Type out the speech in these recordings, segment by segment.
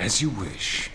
As you wish.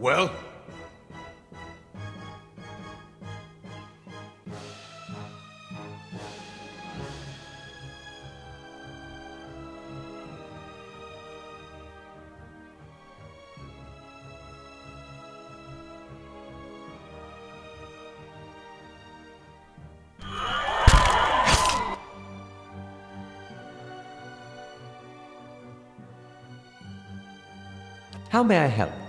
Well? How may I help?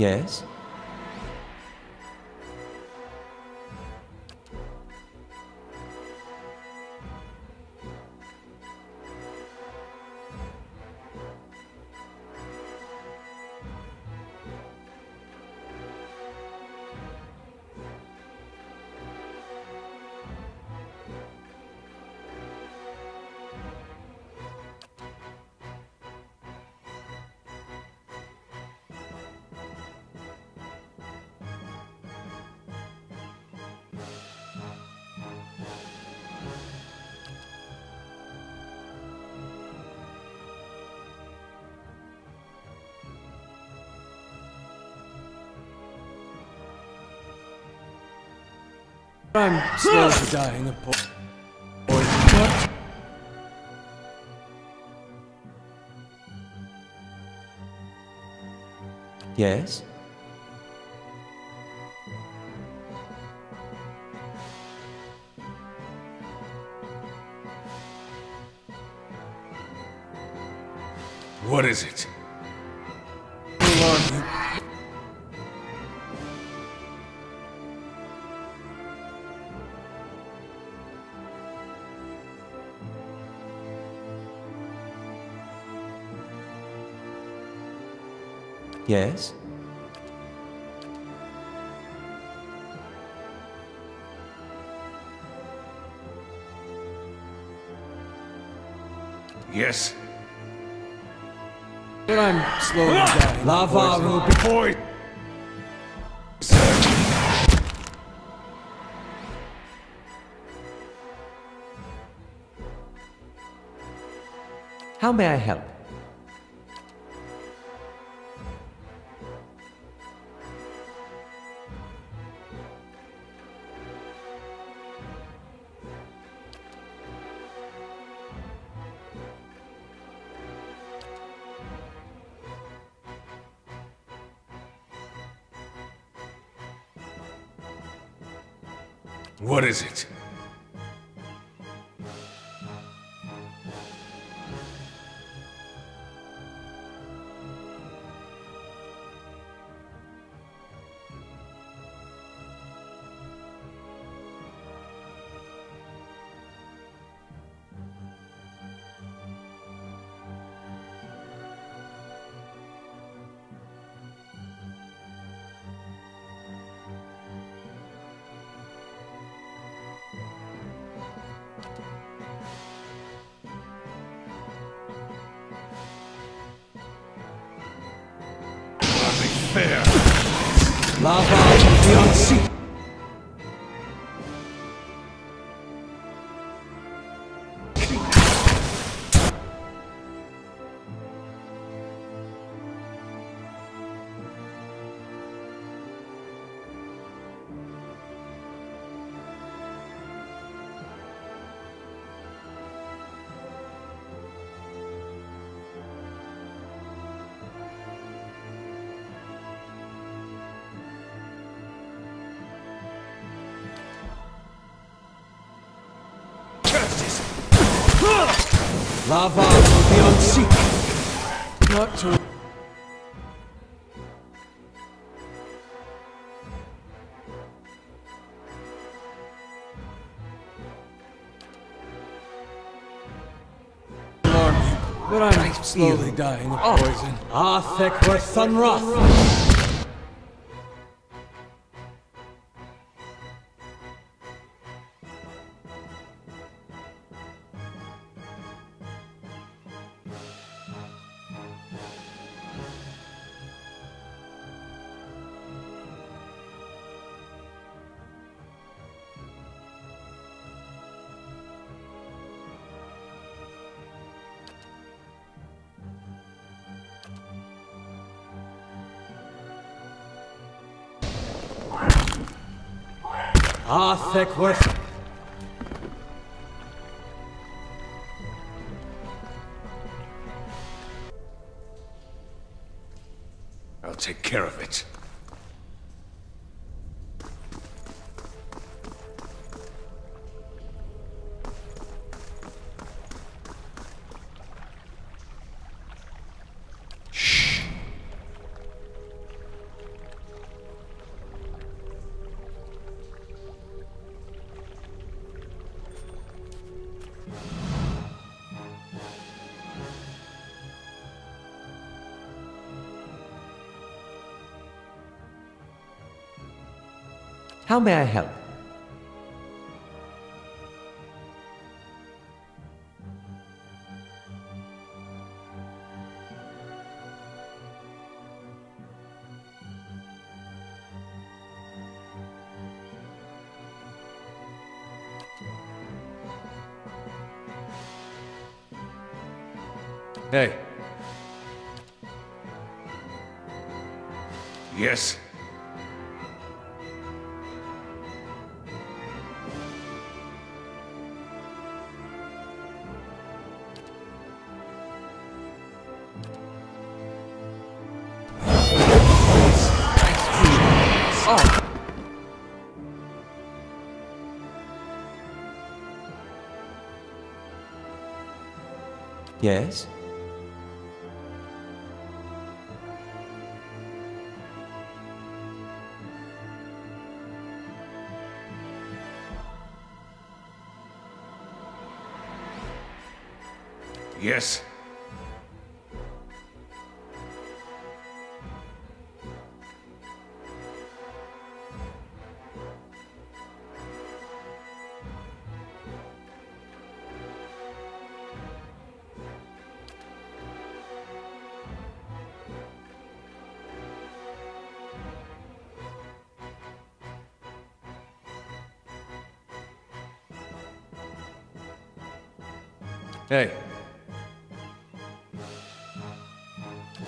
Yes? I'm slowly dying of po- poison. Yes? What is it? Yes? Yes? But I'm slowly ah! dying. Lava will be. Boy! How may I help? Lava will be unseated. Not to. But I'm slowly dying of poison. Oh. Arthek Thunroth. Our thick whistle. How may I help? Hey. Yes? Yes? Yes?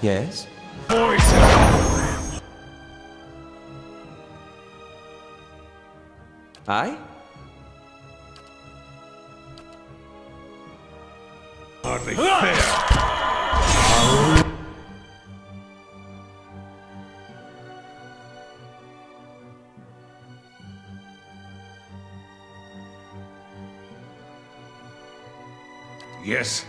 Yes? Poison! I? Hardly fair! Yes?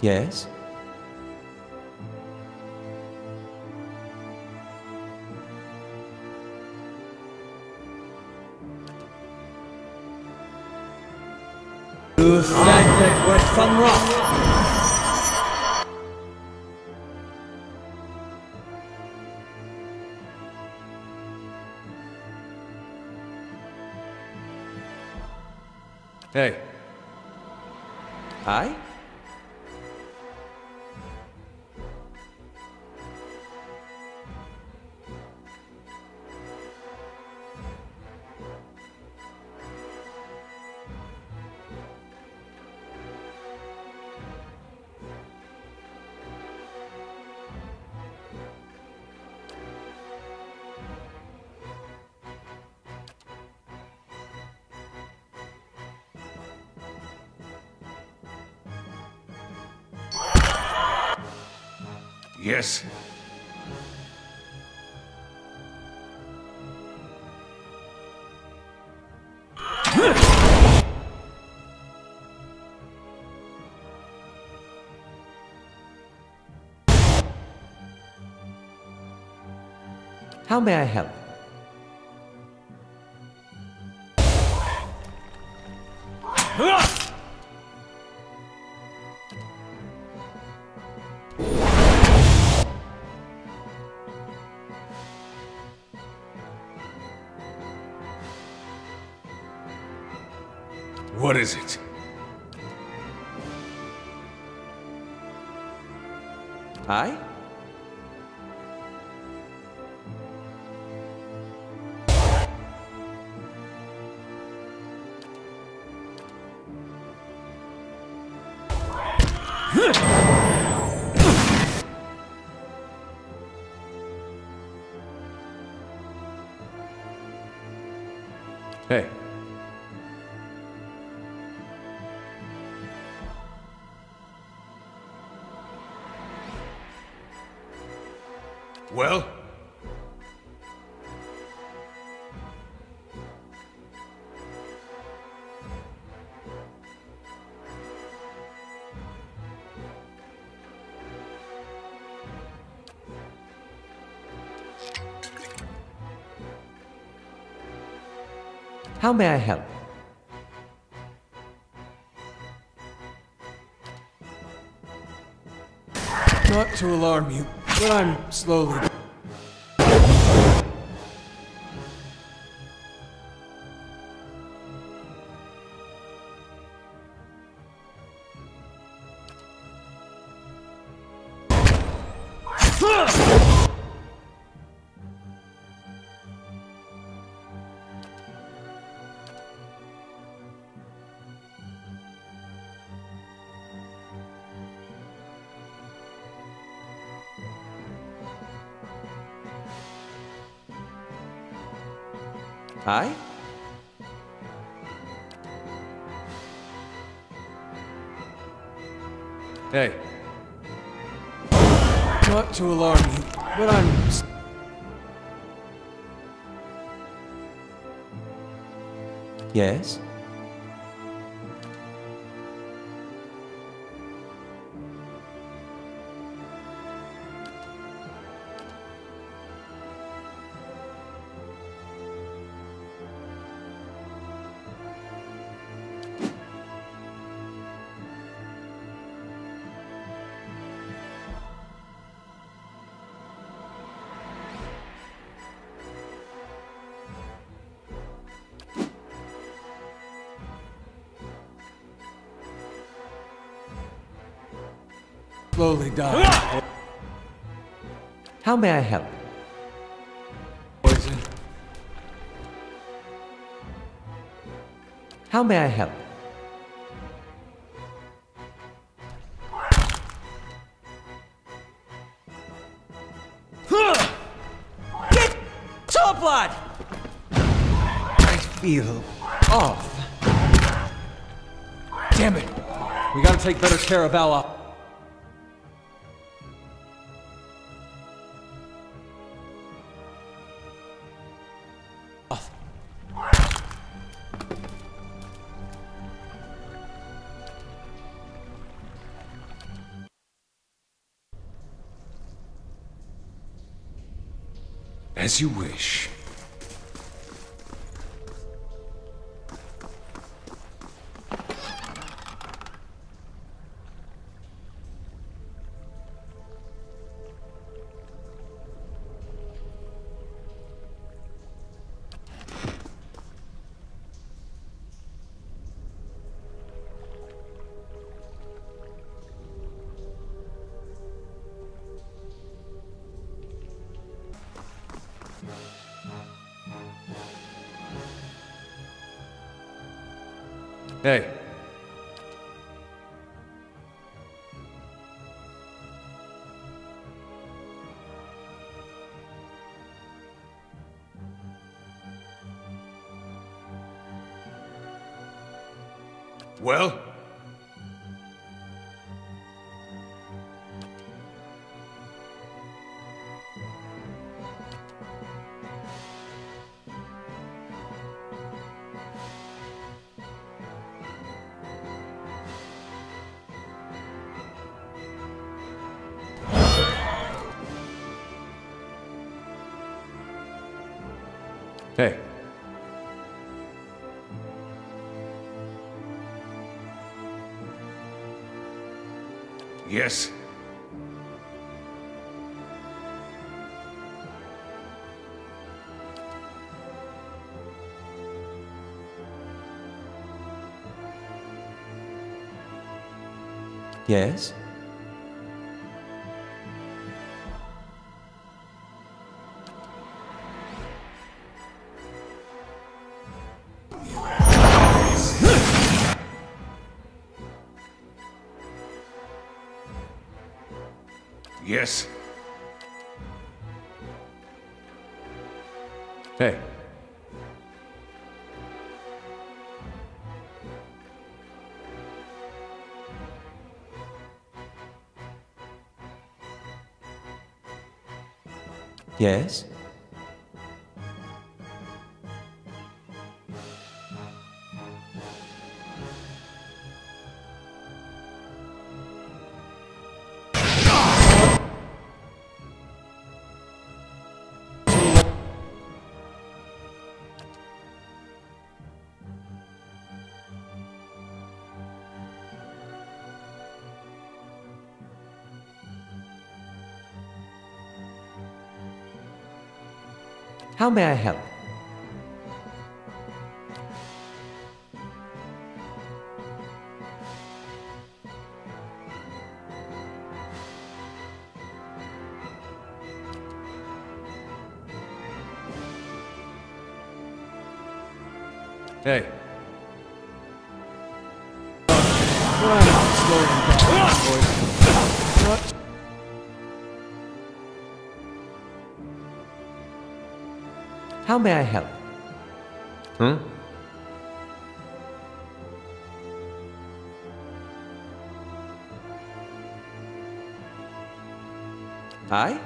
Yes? To Thagnek where sun rots. Hey. I? Yes? How may I help? Is it? I? Well? How may I help? Not to alarm you, but I'm slowly. I? Hey. Not to alarm you, but I'm. Yes? Slowly dying. How may I help? Poison. How may I help? Get top blood! I feel off. Damn it. We gotta take better care of Ella. As you wish. Well? Yes? Yes. Yes? How may I help? How may I help? Hmm? Aye?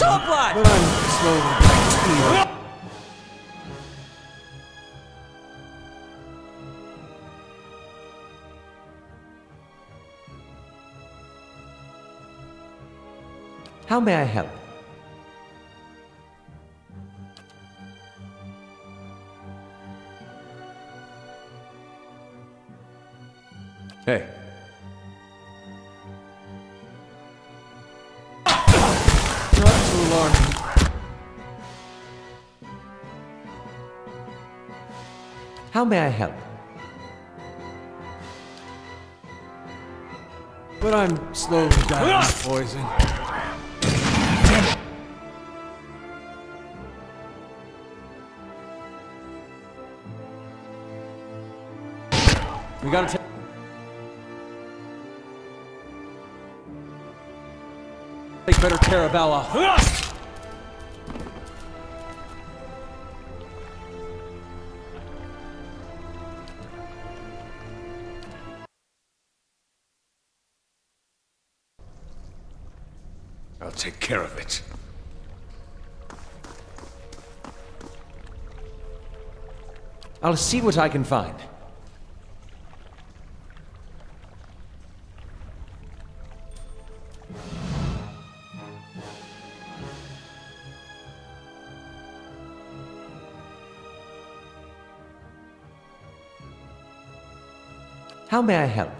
Top line! But I'm slowly back to How may I help? How may I help? but I'm slowly dying of poison. We gotta take. Take better care of Ella. Care of it. I'll see what I can find. How may I help?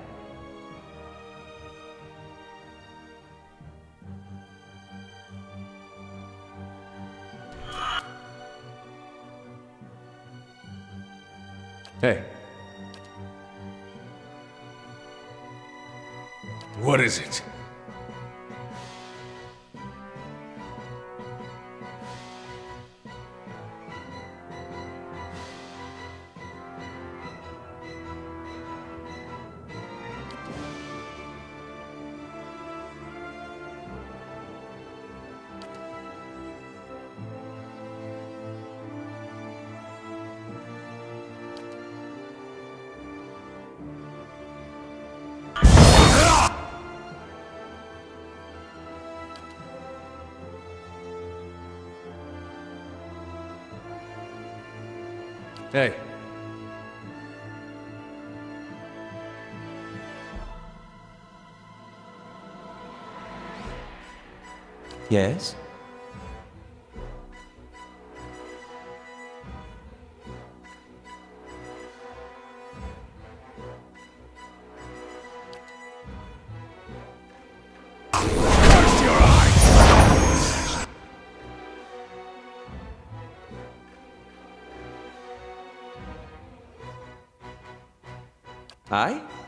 Yes? Aye?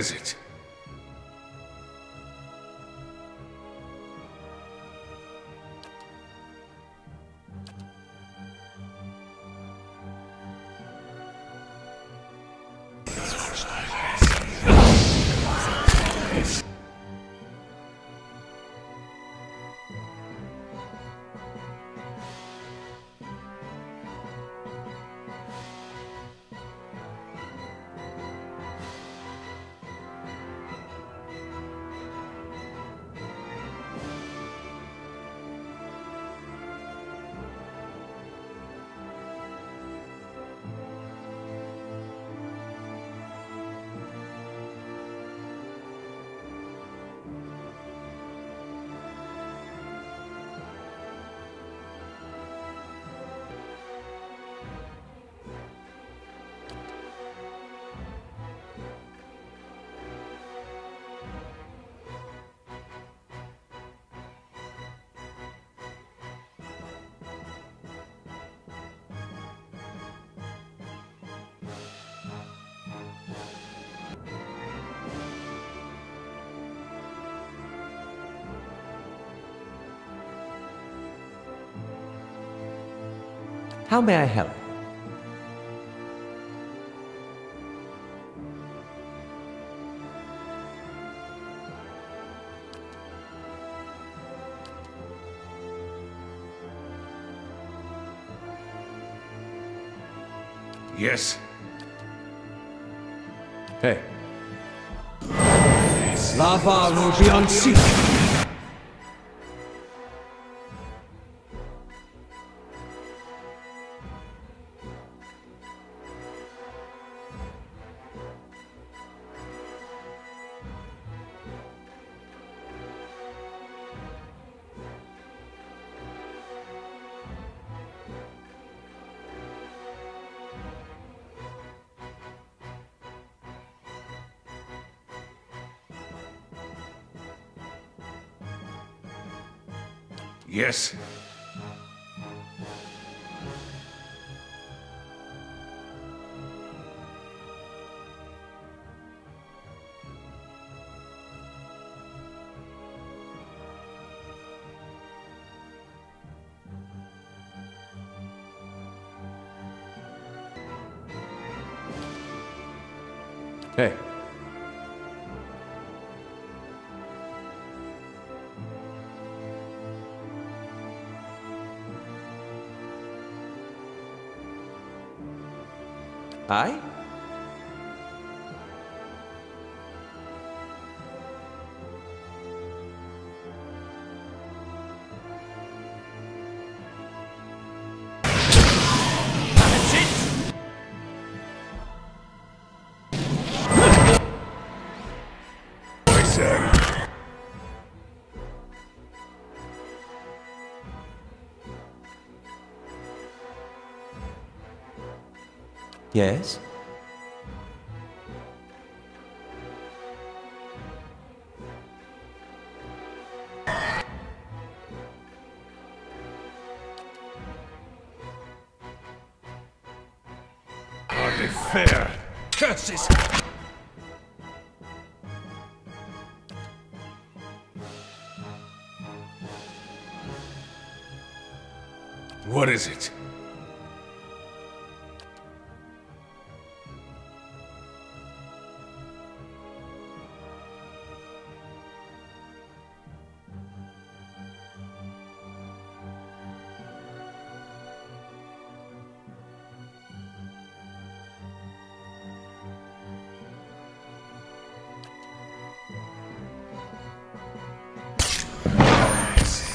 What How may I help? Yes? Hey. Lava will be unseated. Yes. 哎。Yes? Hardly fair. Curses! What is it?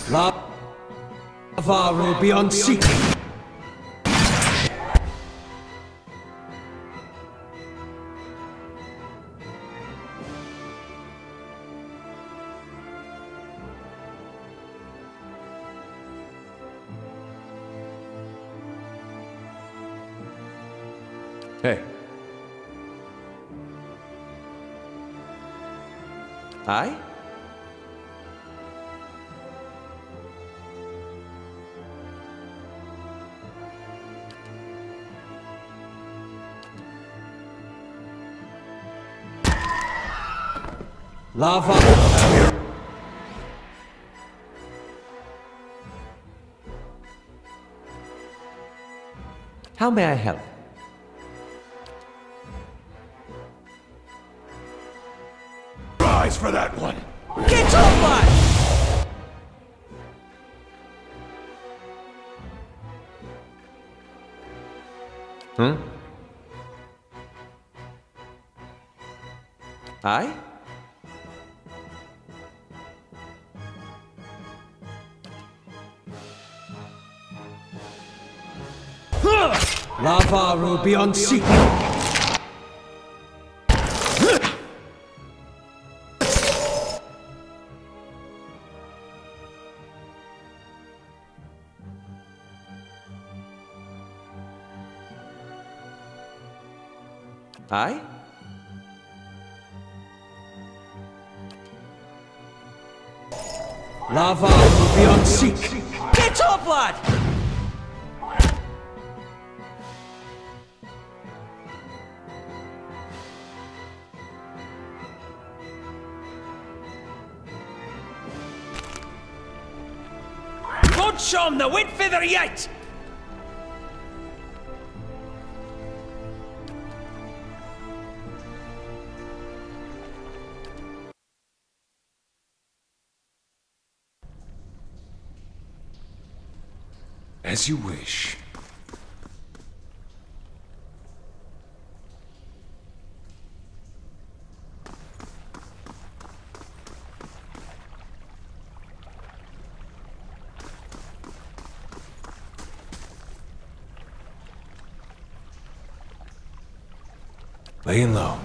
Lavaru beyond seeking. Hey. Lava. How may I help? Beyond seeking. Aye? Lavaru beyond seeking. Yet! As you wish. Laying low.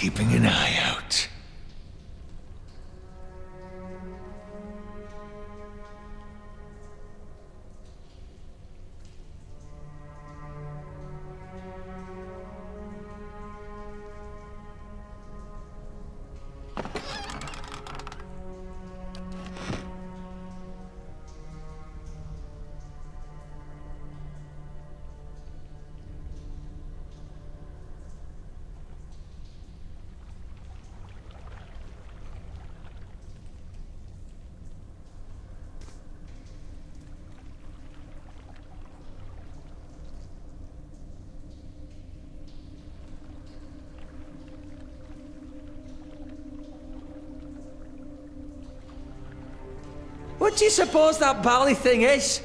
Keeping an eye out. Do you suppose that bally thing is?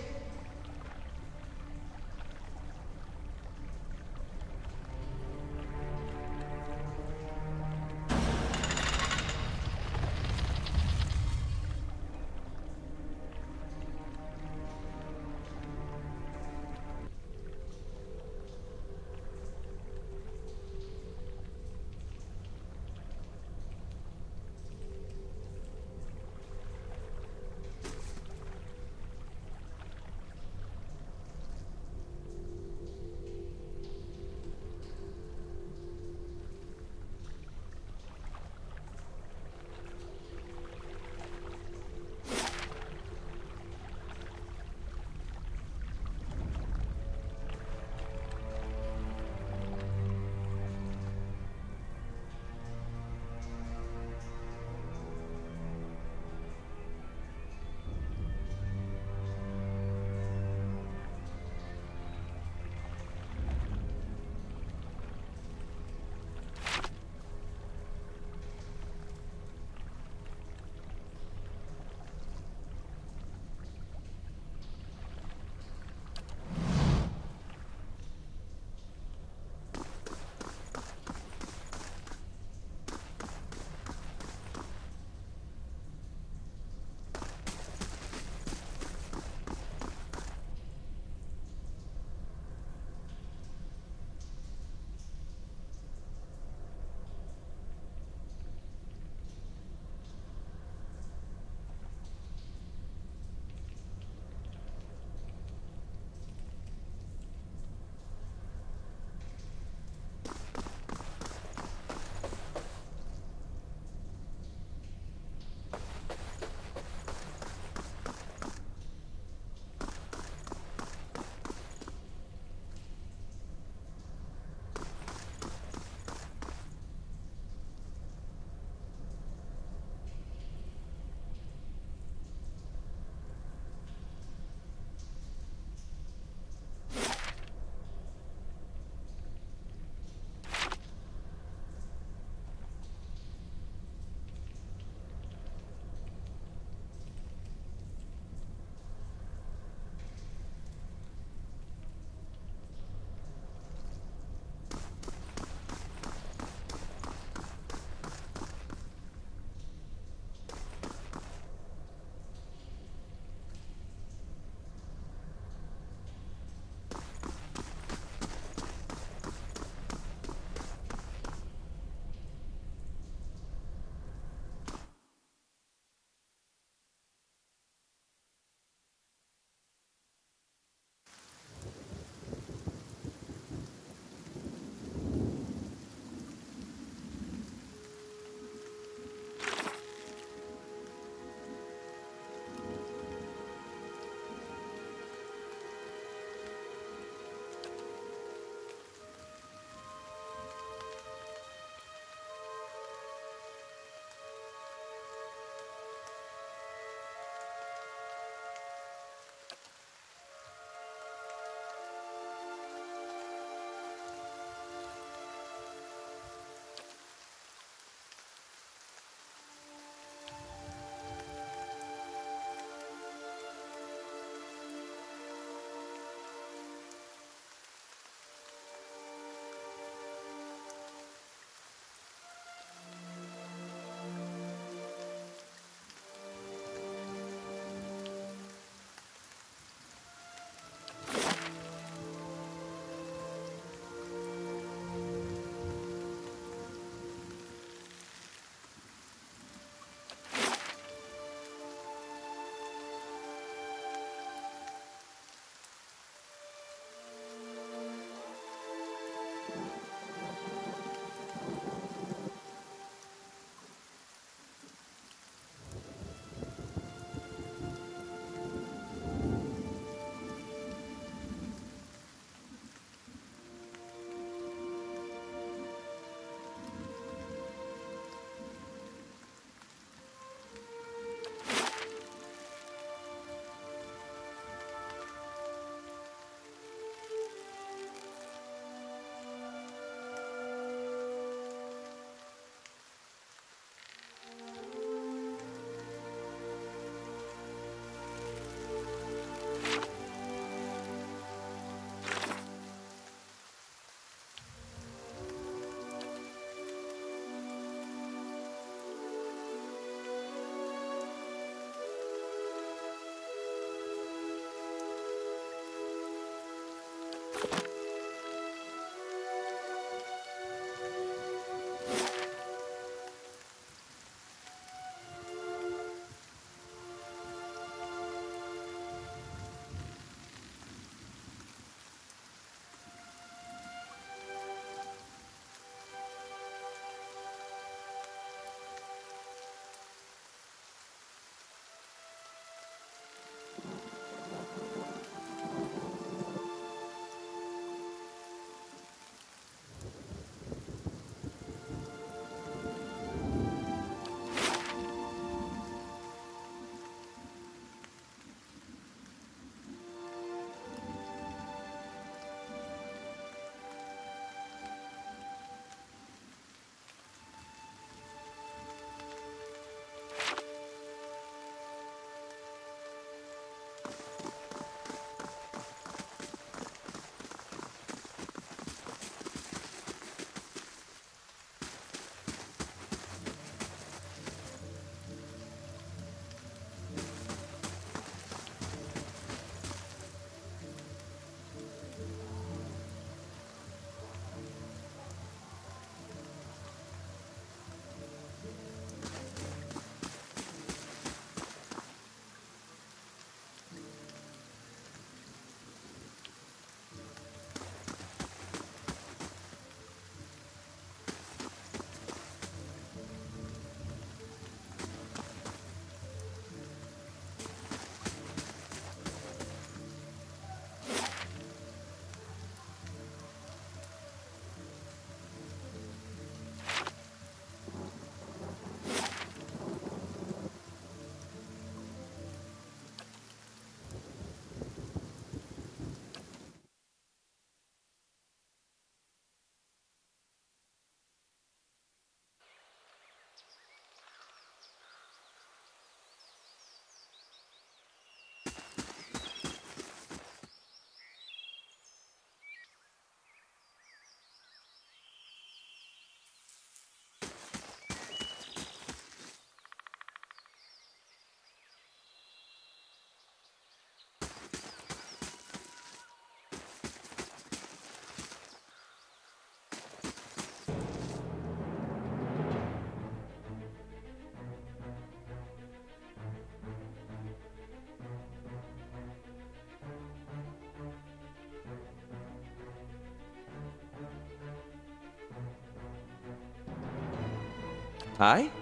Aye?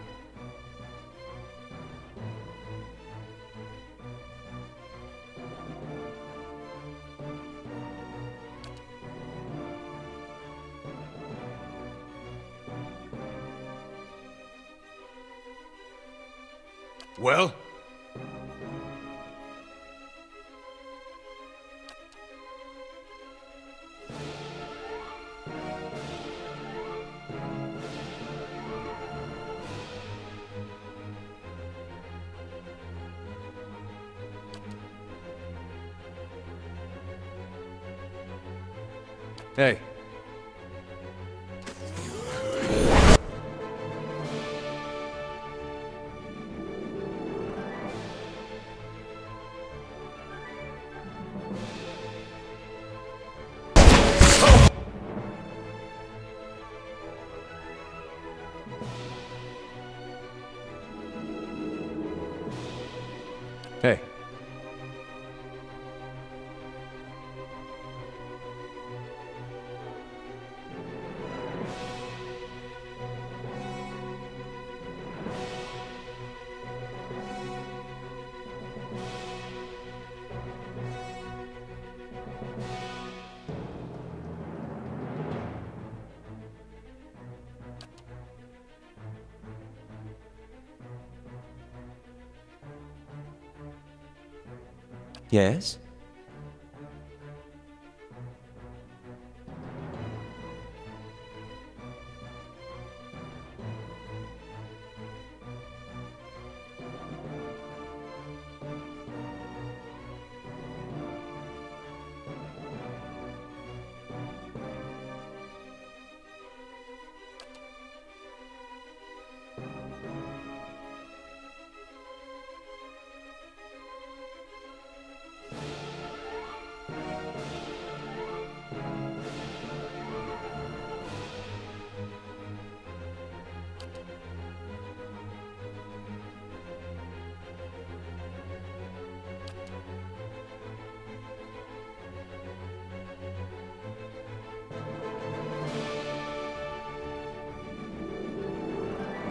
Yes?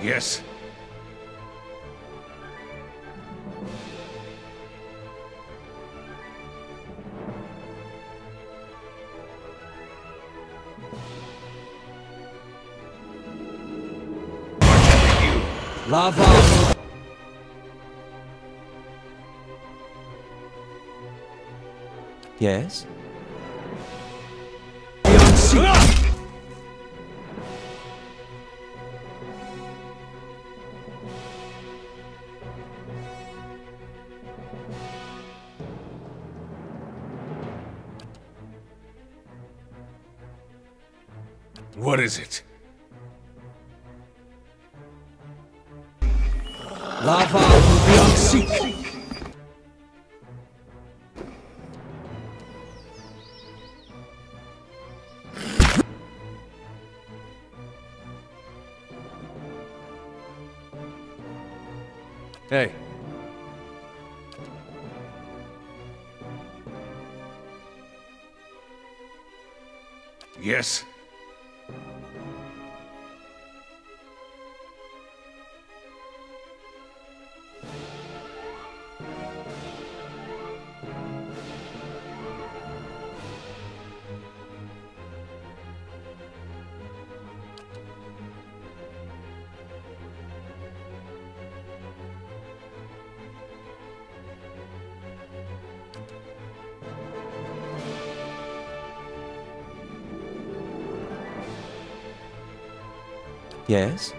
Yes? Lava! Yes? Is it? Yes?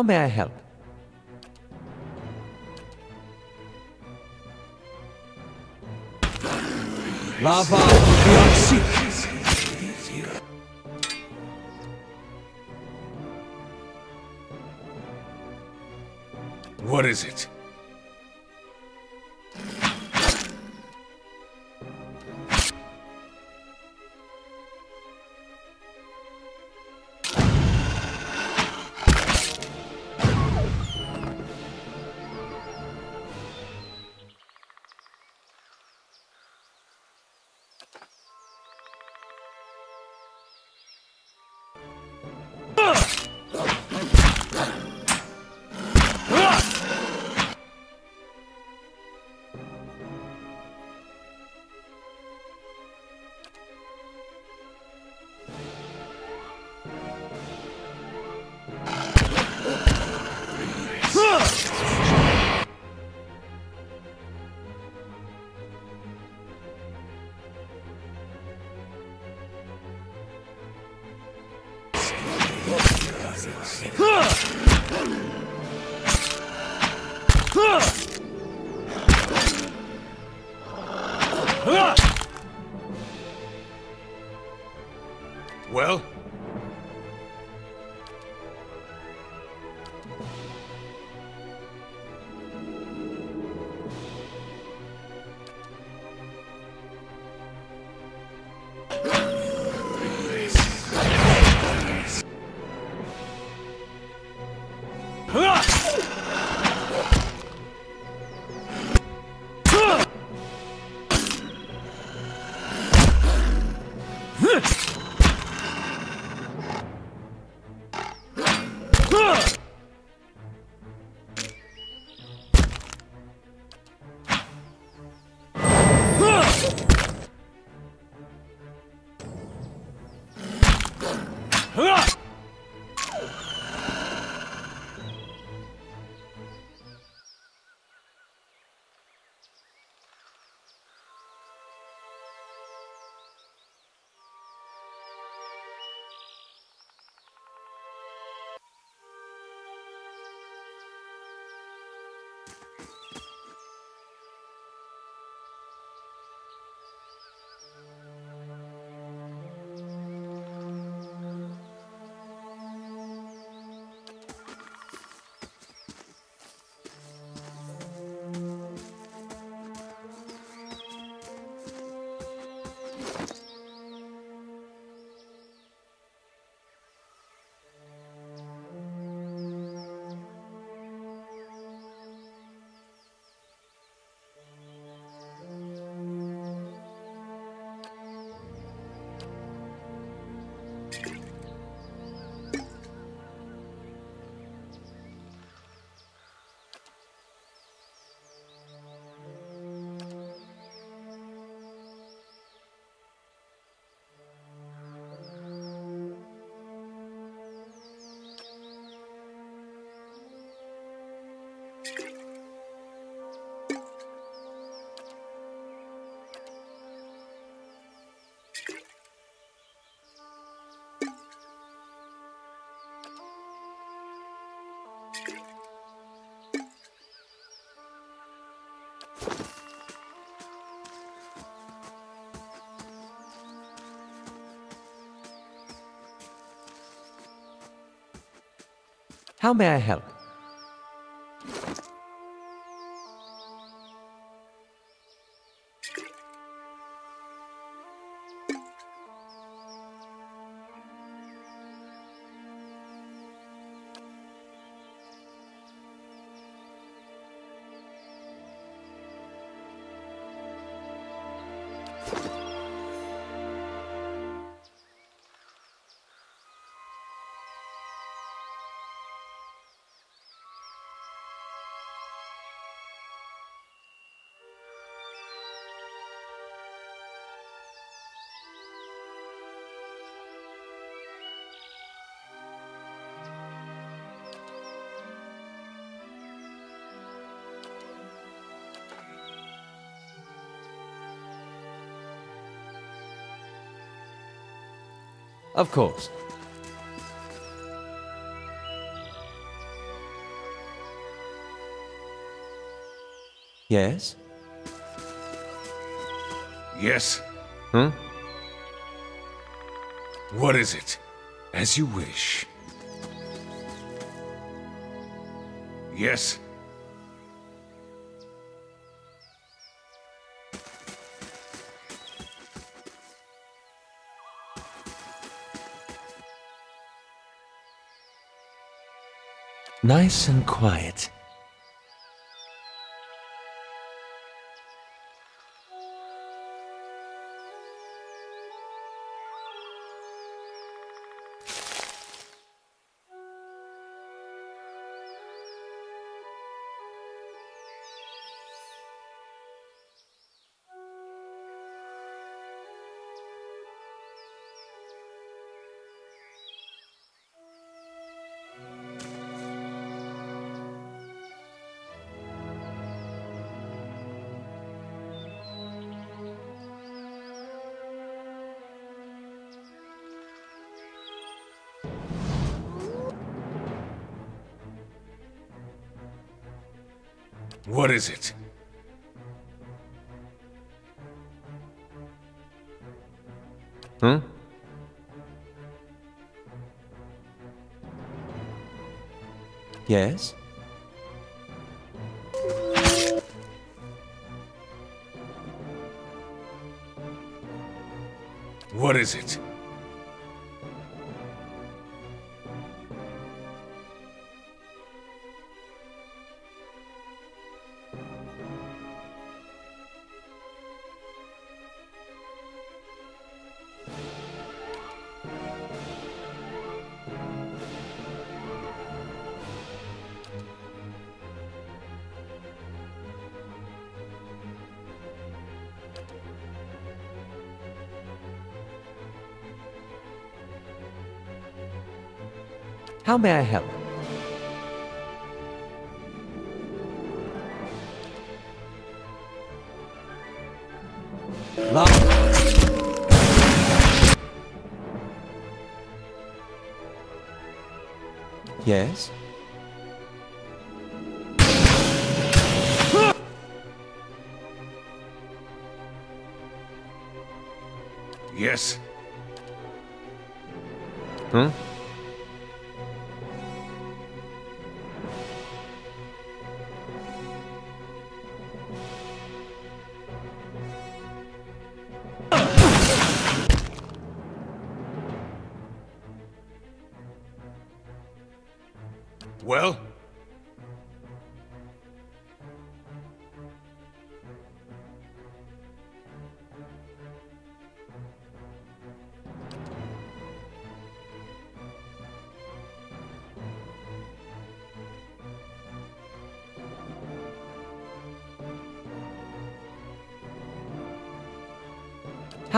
How may I help? Lava beyond sea. What is it? Well? How may I help? Of course. Yes? Yes. Hmm? What is it? As you wish. Yes. Nice and quiet. What is it? Huh? Yes? What is it? How may I help? Yes? Yes? Huh?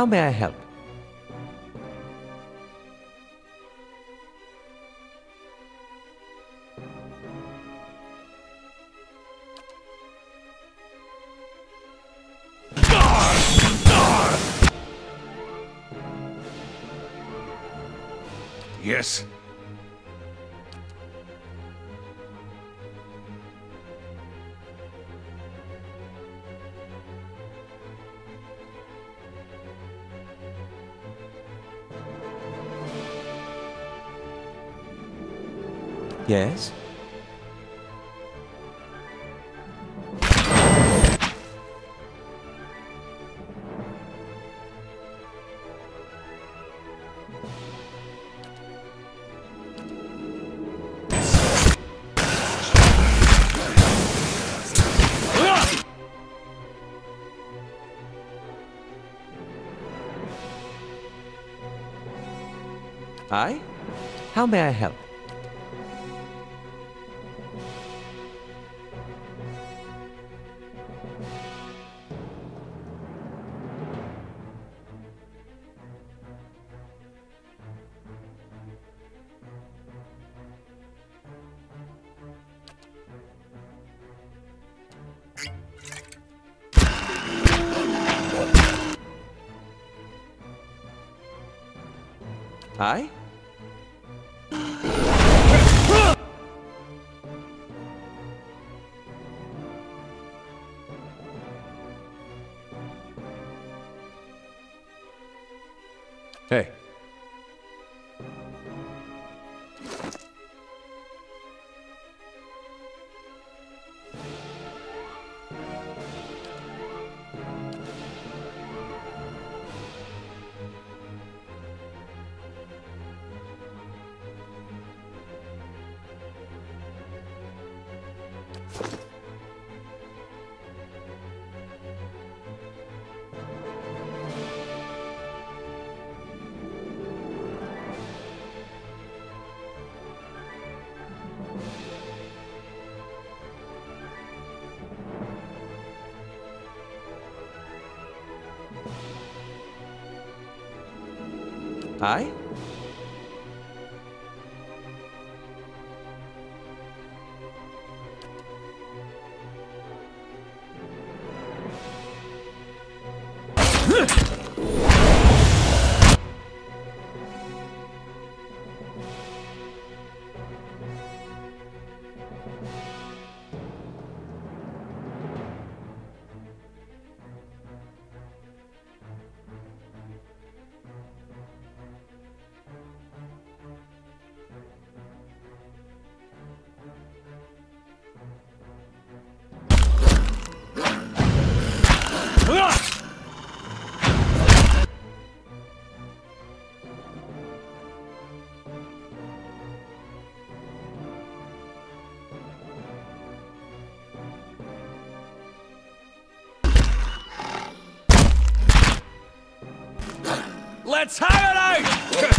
How may I help? Yes? Yes? I? How may I help? Aye? Let's have it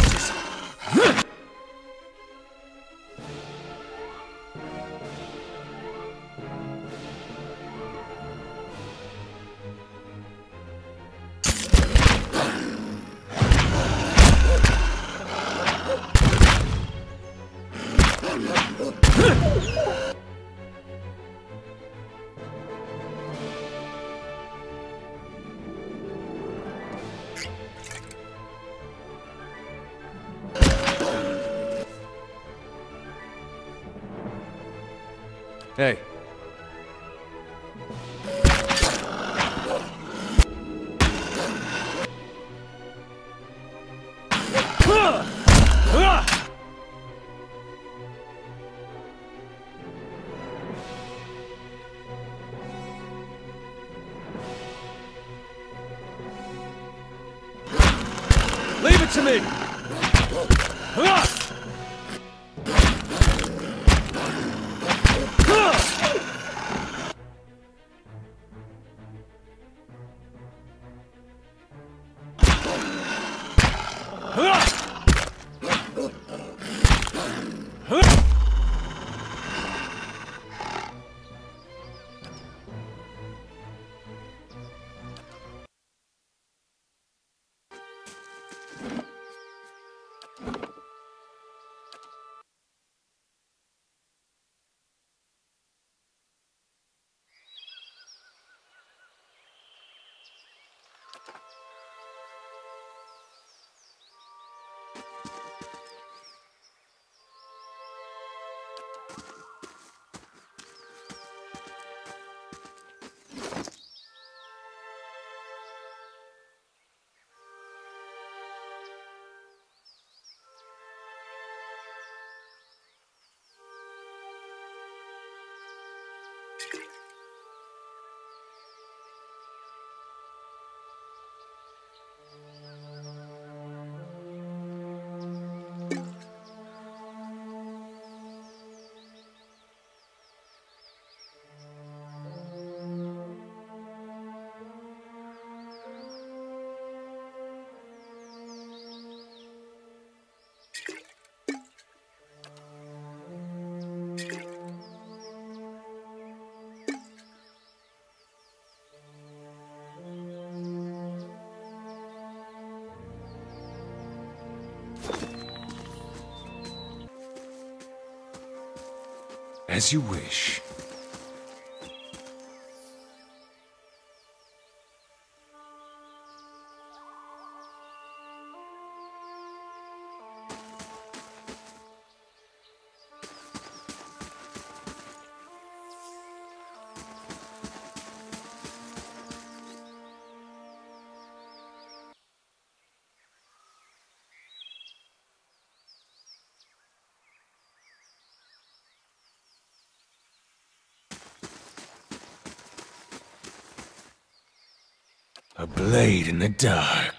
As you wish. In the dark.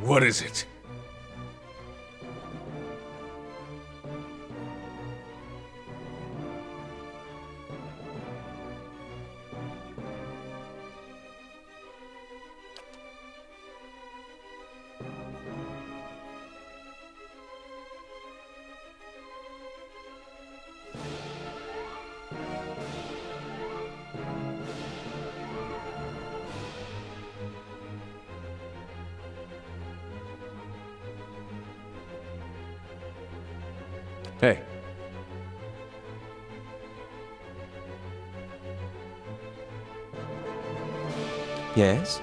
What is it? Yes?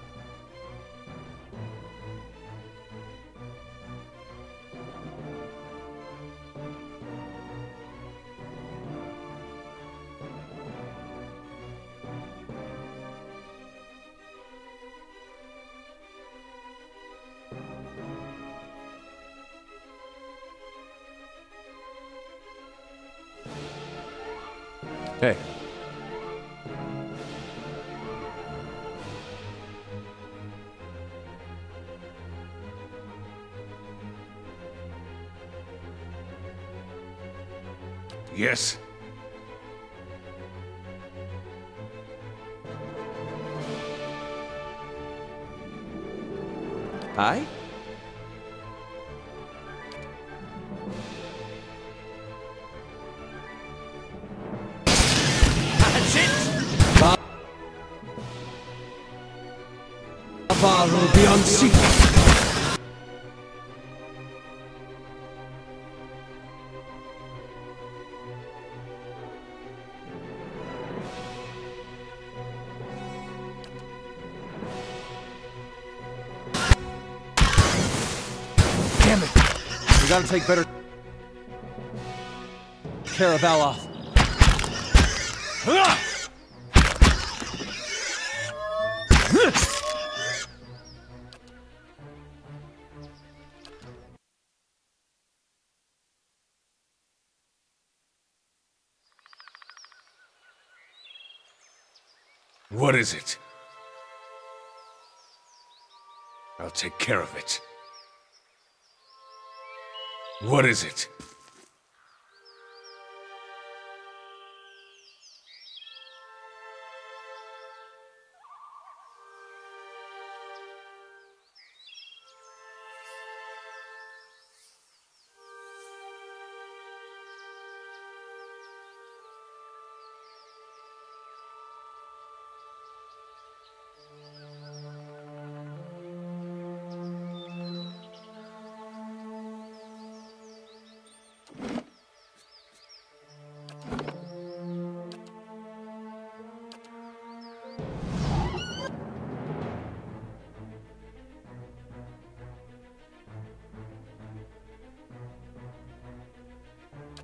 We gotta take better care of Aloth. Is it? I'll take care of it. What is it?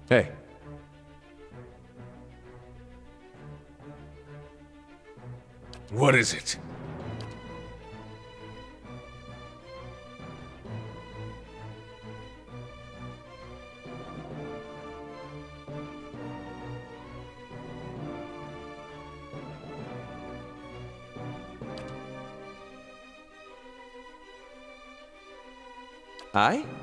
Hey. What is it? Aye?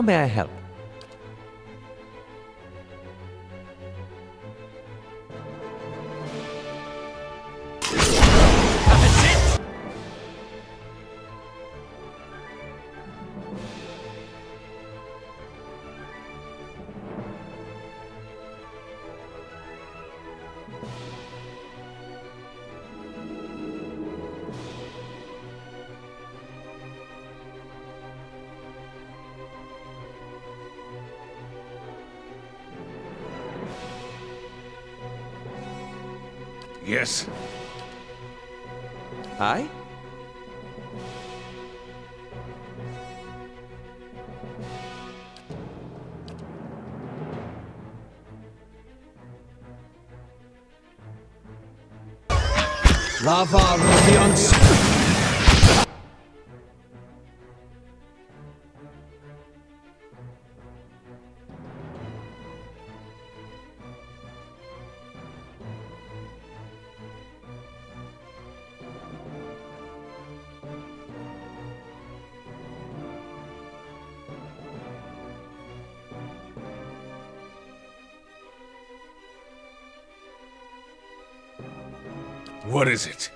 How may I help? Lavar What is it?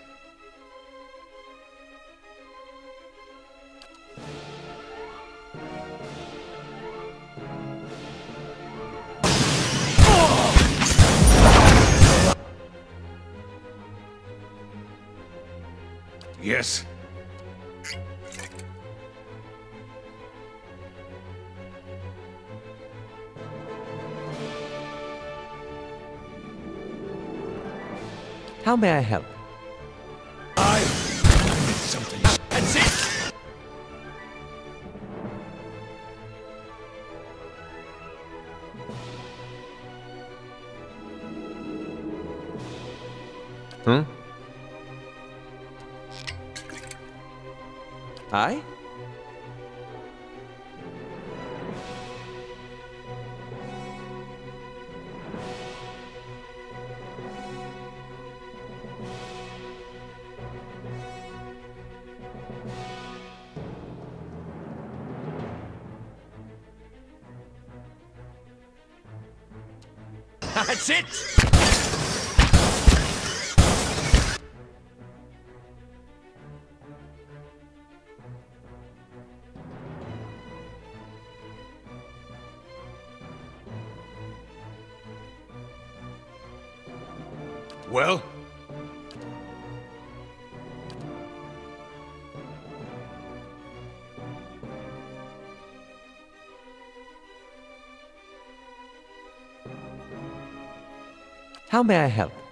How may I help? That's it! How may I help?